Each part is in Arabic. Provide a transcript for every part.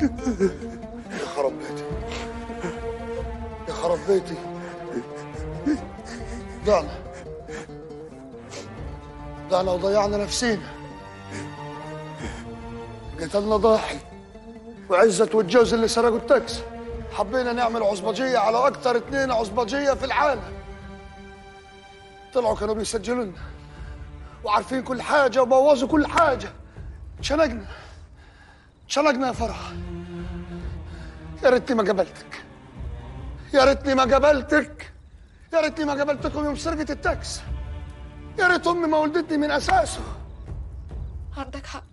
يا خراب بيتي. يا خراب بيتي. ضعنا. ضعنا وضيعنا نفسينا. قتلنا ضاحي. وعزت والجوز اللي سرقوا التاكسي. حبينا نعمل عصبجية على أكتر اتنين عصبجية في العالم. طلعوا كانوا بيسجلوا لنا وعارفين كل حاجة وبوظوا كل حاجة. شنقنا شنقنا يا فرح. يا ريتني ما قابلتك. يا ريتني ما قابلتك. يا ريتني ما قابلتكم يوم سرقة التاكس يا ريت أمي ما ولدتني من أساسه. عندك حق.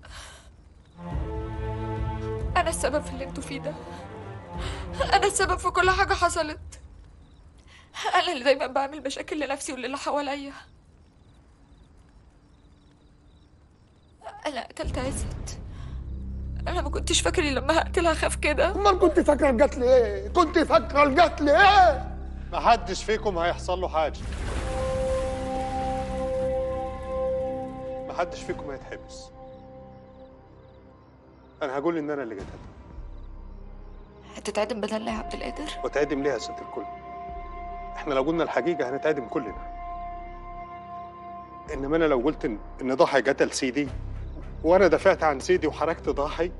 أنا السبب في اللي أنتوا فيه ده. أنا السبب في كل حاجة حصلت. أنا اللي دايما بعمل مشاكل لنفسي وللي حواليا. أنا قتلت عزت أنا ما كنتش فاكر إني لما هقتلها أخاف كده. أمال كنت فاكرة القتل إيه؟ كنت فاكرة القتل إيه؟ محدش فيكم هيحصل له حاجة. محدش فيكم هيتحبس. أنا هقول إن أنا اللي قتلته. هتتعدم بدلنا يا عبد القادر؟ واتعدم ليها يا ست الكل. إحنا لو قلنا الحقيقة هنتعدم كلنا. إنما أنا لو قلت إن إن ضحى قتل سيدي وأنا دافعت عن سيدي وحركت ضحي